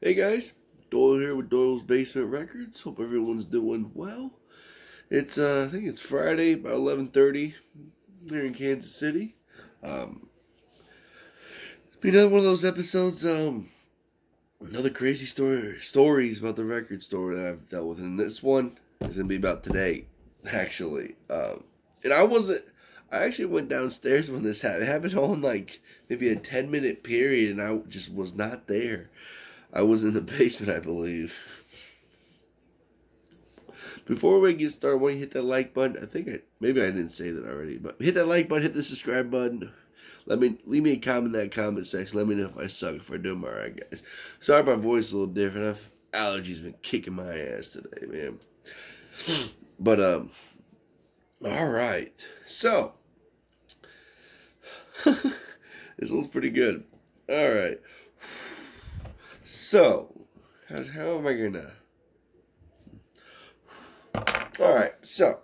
Hey guys, Doyle here with Doyle's Basement Records. Hope everyone's doing well. It's uh, I think it's Friday about eleven thirty here in Kansas City. Um, it's been another one of those episodes. Um, another crazy story stories about the record store that I've dealt with, and this one is gonna be about today, actually. Um, and I wasn't. I actually went downstairs when this happened. It happened on like maybe a ten minute period, and I just was not there. I was in the basement, I believe. Before we get started, want you hit that like button? I think I maybe I didn't say that already, but hit that like button, hit the subscribe button. Let me leave me a comment in that comment section. Let me know if I suck, if I alright, guys. Sorry, my voice is a little different. I've allergies been kicking my ass today, man. But um, all right. So this looks pretty good. All right. So, how, how am I gonna? All right, so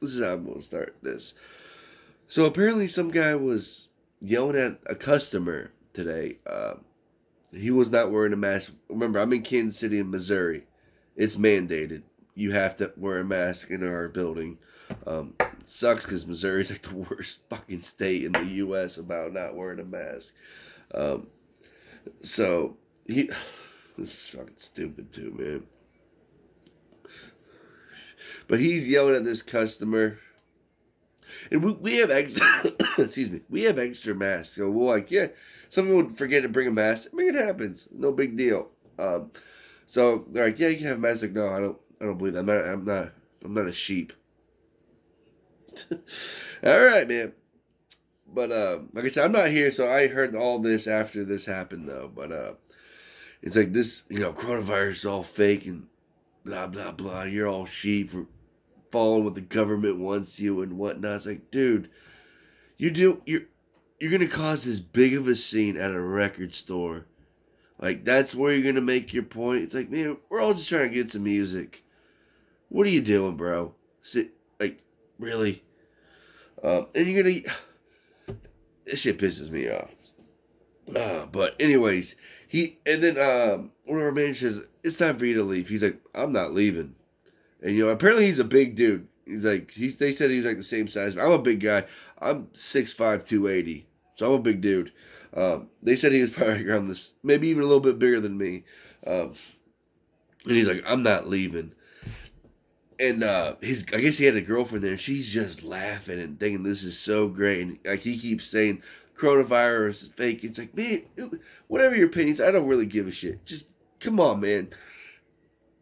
this is how I'm gonna start this. So apparently, some guy was yelling at a customer today. Um, he was not wearing a mask. Remember, I'm in Kansas City, in Missouri. It's mandated. You have to wear a mask in our building. Um, sucks because Missouri's like the worst fucking state in the U.S. about not wearing a mask. Um, so he, this is fucking stupid too, man. But he's yelling at this customer. And we, we have extra, excuse me, we have extra masks. So we're like, yeah, some people forget to bring a mask. I mean, it happens. No big deal. Um, so they're like, yeah, you can have a mask. Like, no, I don't, I don't believe that. I'm not, I'm not, I'm not a sheep. all right, man. But uh, like I said, I'm not here, so I heard all this after this happened, though. But uh, it's like this, you know, coronavirus is all fake and blah blah blah. You're all sheep for following what the government wants you and whatnot. It's like, dude, you do you're you're gonna cause this big of a scene at a record store. Like that's where you're gonna make your point. It's like, man, we're all just trying to get some music. What are you doing, bro? Sit like really? Um, and you're gonna this shit pisses me off. Uh, but anyways, he and then um, one of our managers says it's time for you to leave. He's like, I'm not leaving. And you know, apparently he's a big dude. He's like, they said he's like the same size. I'm a big guy. I'm 6'5", 280. So I'm a big dude. Um, they said he was probably around this, maybe even a little bit bigger than me. Um, and he's like, I'm not leaving. And uh, his, I guess he had a girlfriend there, she's just laughing and thinking this is so great. And like he keeps saying, coronavirus is fake. It's like, man, whatever your opinions, I don't really give a shit. Just come on, man.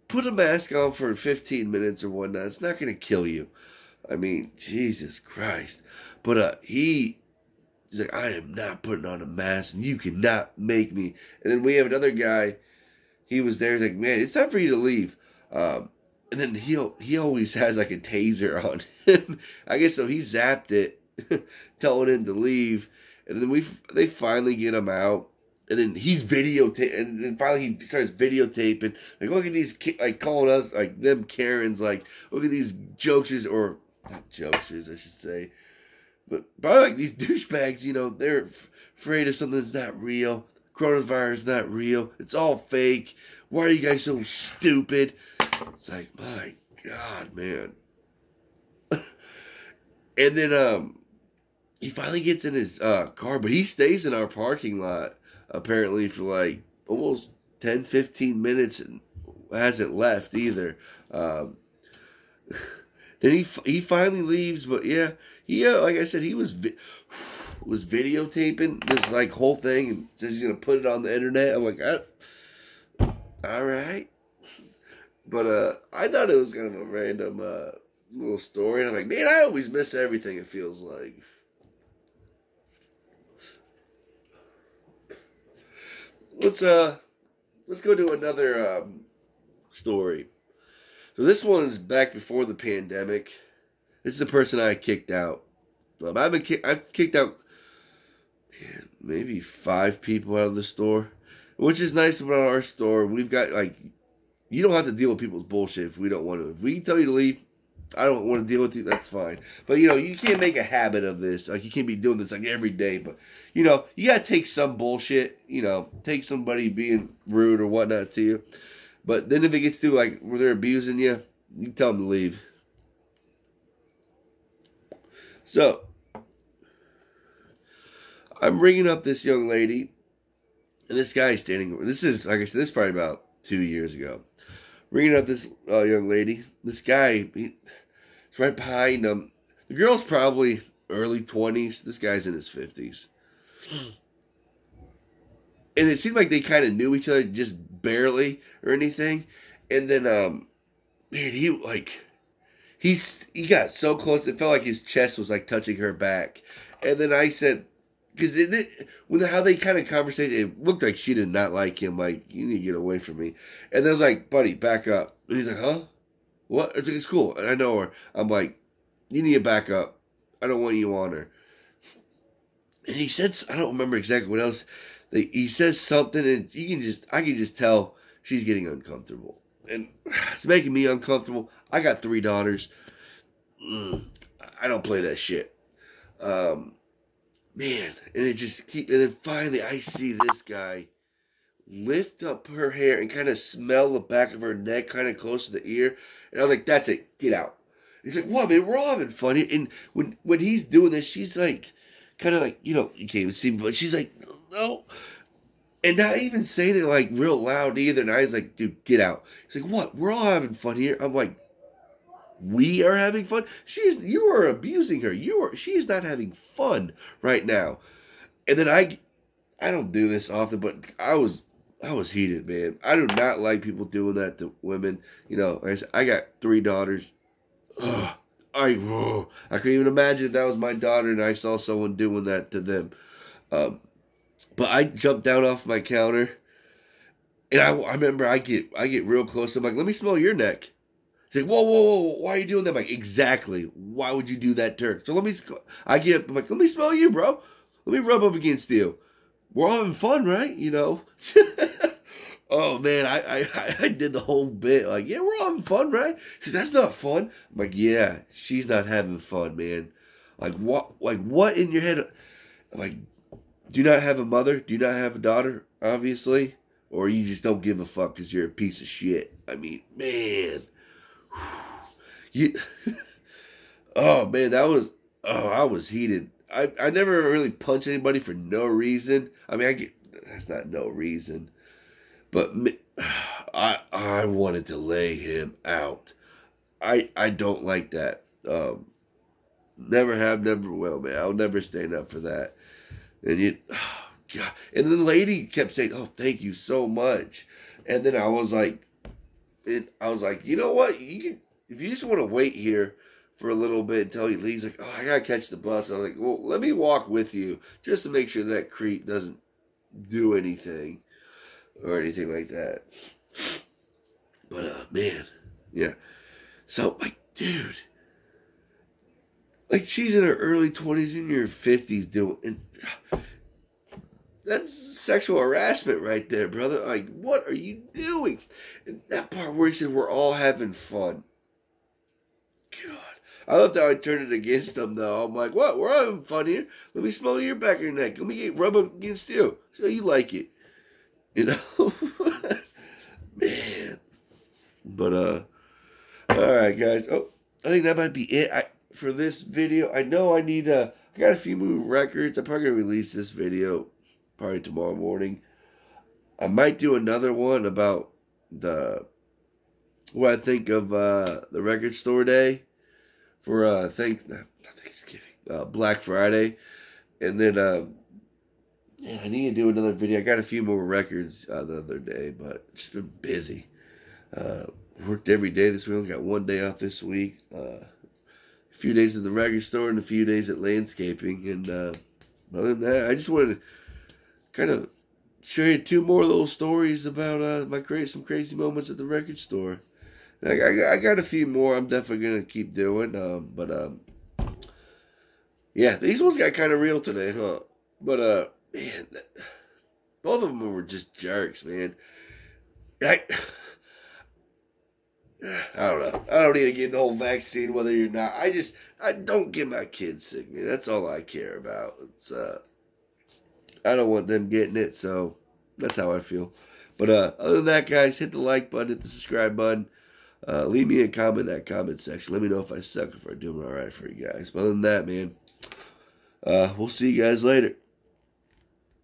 Put a mask on for 15 minutes or whatnot. It's not going to kill you. I mean, Jesus Christ. But uh, he, he's like, I am not putting on a mask, and you cannot make me. And then we have another guy. He was there. He's like, man, it's time for you to leave. Um, and then he he always has like a taser on him. I guess so. He zapped it, telling him to leave and then we they finally get him out, and then he's videotaping, and then finally he starts videotaping. Like, look at these, like calling us like them Karens, like look at these jokesters or not jokesters, I should say, but probably like these douchebags. You know, they're afraid of something that's not real. Coronavirus is not real. It's all fake. Why are you guys so stupid? It's like, my God, man. and then um he finally gets in his uh, car, but he stays in our parking lot apparently for like almost 10, 15 minutes and hasn't left either. Um, then he he finally leaves, but yeah, he uh, like I said, he was vi- was videotaping this like whole thing and says he's gonna put it on the internet. I'm like, all right, but uh, I thought it was kind of a random uh, little story, and I'm like, man, I always miss everything. It feels like. Let's uh let's go to another um, story. So this one's back before the pandemic. This is the person I kicked out. Um, I've been ki- I've kicked out man, maybe five people out of the store, which is nice about our store. We've got like you don't have to deal with people's bullshit if we don't want to. If we tell you to leave, I don't want to deal with you. That's fine. But you know, you can't make a habit of this. Like you can't be doing this like every day. But you know, you gotta take some bullshit. You know, take somebody being rude or whatnot to you. But then if it gets to like where they're abusing you, you tell them to leave. So I'm bringing up this young lady, and this guy standing. This is like I said, this is probably about two years ago. Bringing up this uh, young lady. This guy, he's right behind him. The girl's probably early twenties. This guy's in his fifties. and it seemed like they kind of knew each other just barely or anything. And then, um, man, he like he's he got so close. It felt like his chest was like touching her back. And then I said, because it, it with how they kind of conversate, it looked like she did not like him. Like you need to get away from me. And I was like, buddy, back up. And he's like, huh? What? It's, it's cool. I know her. I'm like, you need to back up. I don't want you on her. And he said, I don't remember exactly what else. He says something, and you can just, I can just tell she's getting uncomfortable, and it's making me uncomfortable. I got three daughters. Mm, I don't play that shit. Um, man, and it just keep and then finally I see this guy lift up her hair and kind of smell the back of her neck, kind of close to the ear, and I was like, "That's it, get out." And he's like, "What, man? We're all having fun." And when when he's doing this, she's like, kind of like, you know, you can't even see me, but she's like, "No." And not even saying it like real loud either. And I was like, dude, get out. He's like, what? We're all having fun here. I'm like, we are having fun. She's you are abusing her. You are she is not having fun right now. And then I I don't do this often, but I was I was heated, man. I do not like people doing that to women. You know, I I got three daughters. Ugh, I ugh, I couldn't even imagine if that was my daughter and I saw someone doing that to them. Um, but I jumped down off my counter, and I, I remember I get I get real close. I'm like, let me smell your neck. He's like, whoa, whoa, whoa, why are you doing that? I'm like, exactly. Why would you do that, Dirk? So let me, I get up, I'm like, let me smell you, bro. Let me rub up against you. We're all having fun, right? You know? oh, man, I, I, I did the whole bit. Like, yeah, we're all having fun, right? That's not fun. I'm like, yeah, she's not having fun, man. Like, what, like, what in your head? I'm like, do you not have a mother? Do you not have a daughter, obviously? Or you just don't give a fuck because you're a piece of shit. I mean, man. You, oh man, that was oh I was heated. I I never really punch anybody for no reason. I mean, I get that's not no reason, but I I wanted to lay him out. I I don't like that. Um, never have, never will, man. I'll never stand up for that. And you, oh, God. And the lady kept saying, "Oh, thank you so much." And then I was like, I was like, you know what? You can if you just want to wait here for a little bit until he leaves, like, oh, I gotta catch the bus. I was like, well, let me walk with you just to make sure that creep doesn't do anything or anything like that. But uh, man, yeah. So like, dude, like she's in her early twenties, in her fifties, doing. And, that's sexual harassment right there, brother. Like, what are you doing? And that part where he said we're all having fun. God. I love how I turned it against them, though. I'm like, what? We're having fun here. Let me smell your back of your neck. Let me get rub up against you. So you like it. You know? Man. But, uh, alright, guys. Oh, I think that might be it I, for this video. I know I need, a. I got a few more records. I'm probably to release this video probably tomorrow morning. I might do another one about the what I think of uh, the record store day for uh, thank Thanksgiving, uh, Black Friday, and then um, yeah, I need to do another video. I got a few more records uh, the other day, but it's been busy. Uh, worked every day this week. Only got one day off this week. Uh, a few days at the record store and a few days at landscaping. And uh, other than that, I just wanted to kind of share you two more little stories about uh, my crazy, some crazy moments at the record store. I, I, I got a few more I'm definitely to keep doing. Um, but, um, yeah, these ones got kind of real today, huh? But, uh, man, both of them were just jerks, man. I, I don't know. I don't need to get the whole vaccine whether you're not. I just I don't get my kids sick, man. That's all I care about. It's uh I don't want them getting it, so that's how I feel. But uh other than that, guys, hit the like button, hit the subscribe button. Uh, leave me a comment in that comment section. Let me know if I suck, if I'm doing all right for you guys. But other than that, man, uh, we'll see you guys later.